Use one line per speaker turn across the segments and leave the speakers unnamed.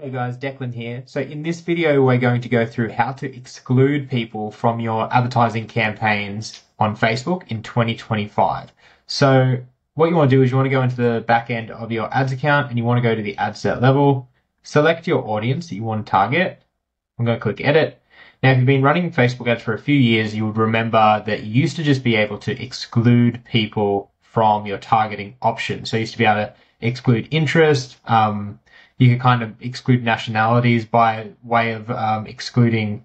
Hey guys, Declan here. So in this video, we're going to go through how to exclude people from your advertising campaigns on Facebook in 2025. So what you want to do is you want to go into the back end of your ads account and you want to go to the ad set level, select your audience that you want to target. I'm going to click edit. Now, if you've been running Facebook ads for a few years, you would remember that you used to just be able to exclude people from your targeting options. So you used to be able to exclude interest, um, you can kind of exclude nationalities by way of um, excluding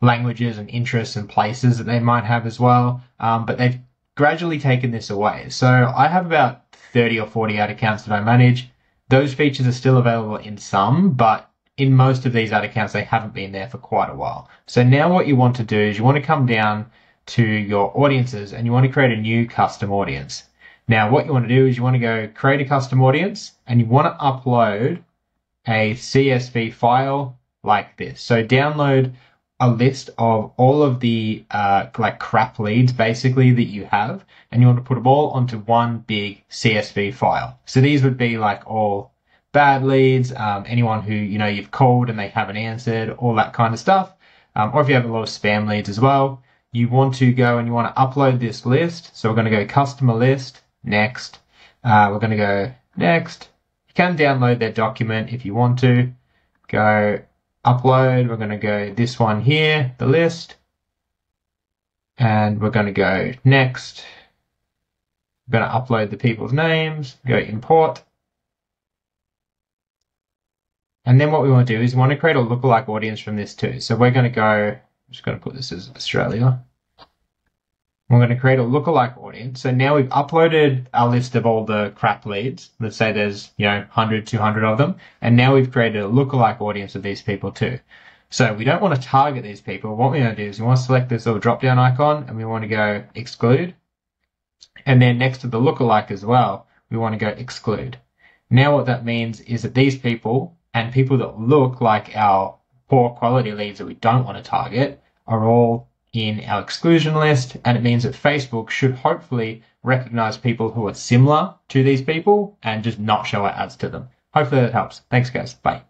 languages and interests and places that they might have as well. Um, but they've gradually taken this away. So I have about 30 or 40 ad accounts that I manage. Those features are still available in some, but in most of these ad accounts, they haven't been there for quite a while. So now what you want to do is you want to come down to your audiences and you want to create a new custom audience. Now, what you want to do is you want to go create a custom audience and you want to upload a CSV file like this. So download a list of all of the uh, like crap leads basically that you have, and you want to put them all onto one big CSV file. So these would be like all bad leads, um, anyone who you know you've called and they haven't answered, all that kind of stuff. Um, or if you have a lot of spam leads as well, you want to go and you want to upload this list. So we're going to go customer list next. Uh, we're going to go next You can download that document if you want to. Go upload. We're going to go this one here, the list. And we're going to go next. We're going to upload the people's names, go import. And then what we want to do is we want to create a lookalike audience from this too. So we're going to go, I'm just going to put this as Australia. We're going to create a lookalike audience. So now we've uploaded our list of all the crap leads. Let's say there's, you know, 100, 200 of them. And now we've created a lookalike audience of these people too. So we don't want to target these people. What we want to do is we want to select this little drop down icon and we want to go exclude. And then next to the lookalike as well, we want to go exclude. Now what that means is that these people and people that look like our poor quality leads that we don't want to target are all in our exclusion list, and it means that Facebook should hopefully recognize people who are similar to these people and just not show our ads to them. Hopefully that helps. Thanks, guys. Bye.